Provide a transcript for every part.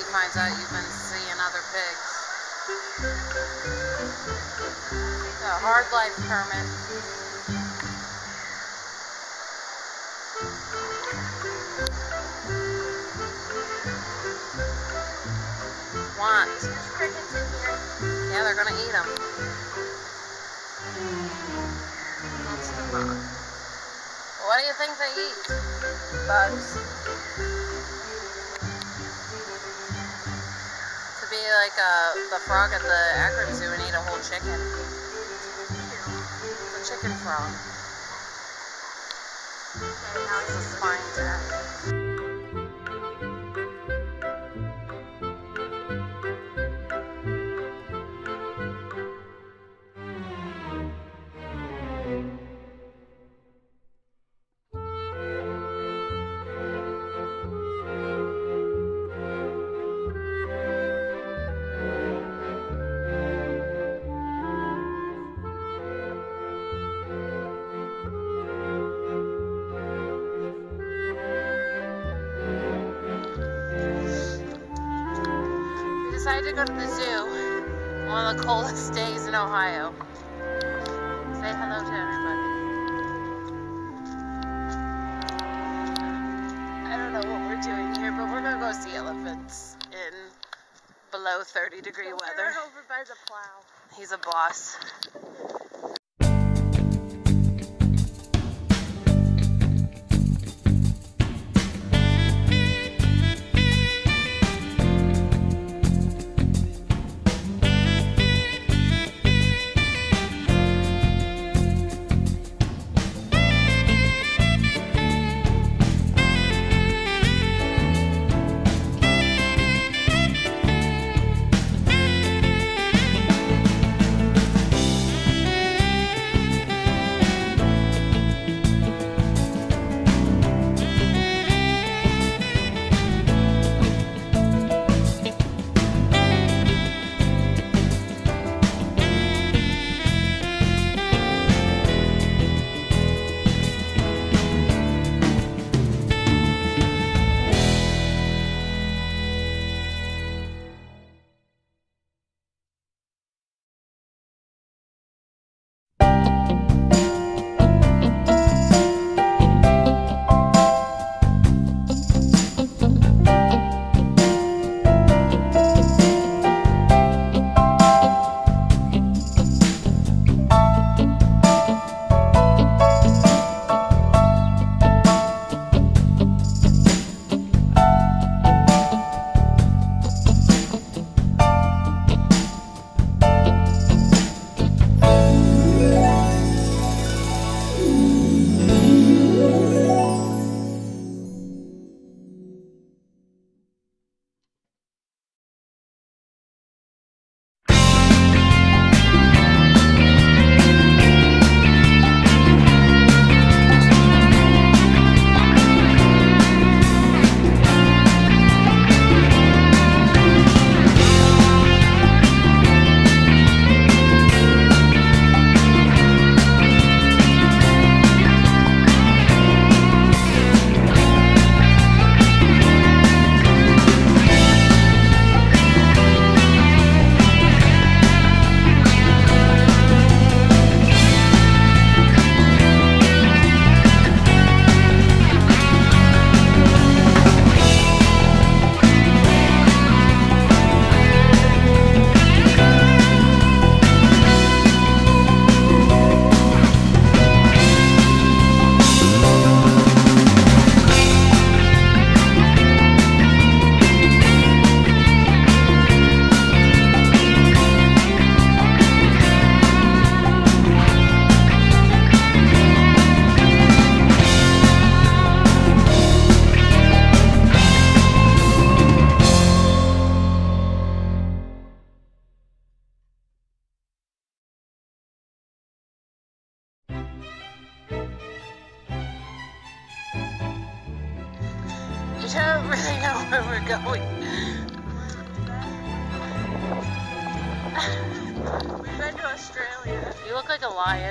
Piggy finds out you've been seeing other pigs. A hard life, Kermit. Want. crickets in here. Yeah, they're gonna eat them. What do you think they eat? Bugs. Like uh, the frog at the Akron Zoo and eat a whole chicken. The chicken frog. Okay, now It's a spine tap. To go to the zoo. One of the coldest days in Ohio. Say hello to everybody. I don't know what we're doing here, but we're gonna go see elephants in below 30 degree weather. Over by the plow. He's a boss.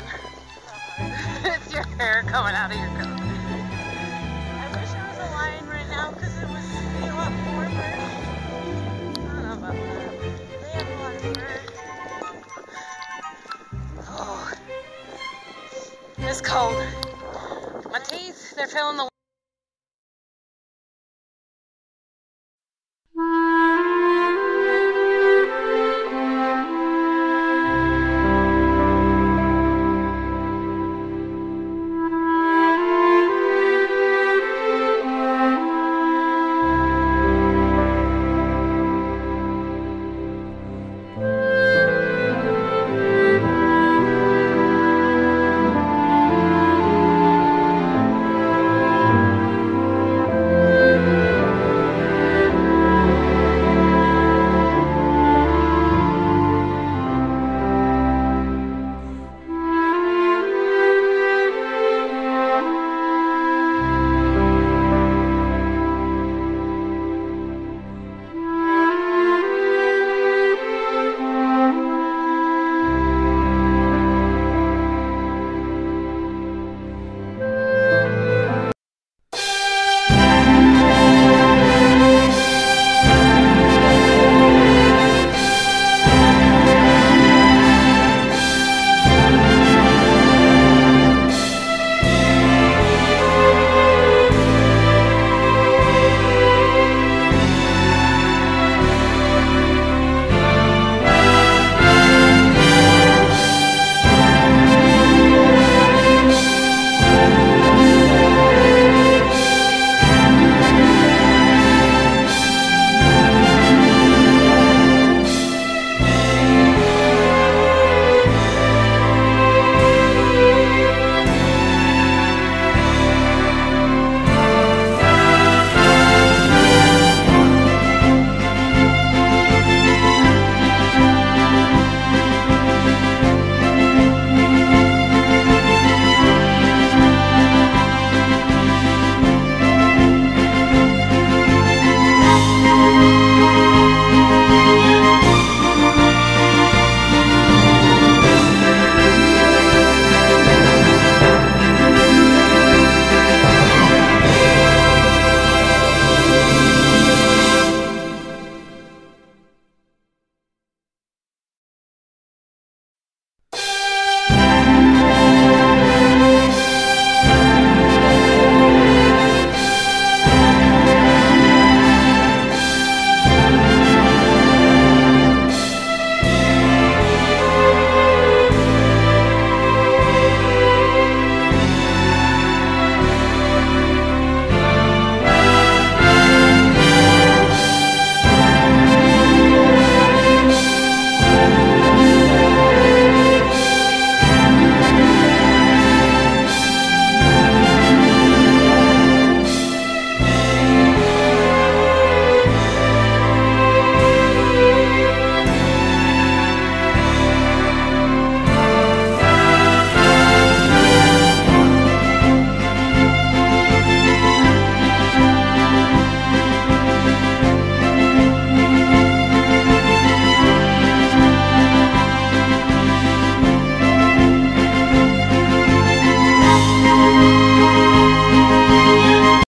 Megan. it's your hair coming out of your coat. I wish I was a lion right now because it was a lot warmer. I don't know about that. They have a lot of fur. Oh. It's cold. My teeth, they're feeling the